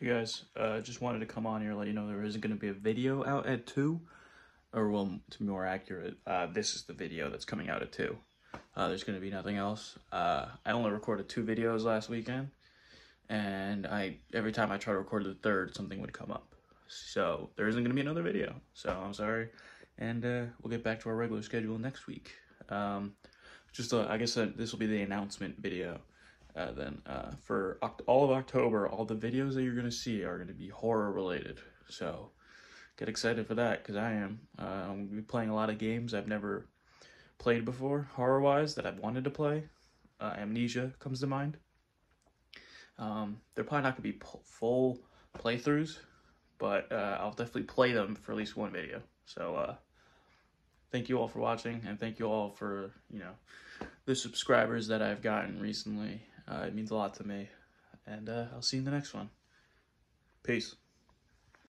Hey guys, uh, just wanted to come on here and let you know there isn't going to be a video out at 2. Or, well, to be more accurate, uh, this is the video that's coming out at 2. Uh, there's going to be nothing else. Uh, I only recorded two videos last weekend. And I every time I try to record the third, something would come up. So, there isn't going to be another video. So, I'm sorry. And uh, we'll get back to our regular schedule next week. Um, just, uh, I guess uh, this will be the announcement video. Uh, then uh, for all of October, all the videos that you're gonna see are gonna be horror related. So get excited for that because I am. Uh, I'm gonna be playing a lot of games I've never played before, horror wise, that I've wanted to play. Uh, Amnesia comes to mind. Um, they're probably not gonna be p- full playthroughs, but uh, I'll definitely play them for at least one video. So uh, thank you all for watching, and thank you all for you know the subscribers that I've gotten recently. Uh, it means a lot to me. And uh, I'll see you in the next one. Peace.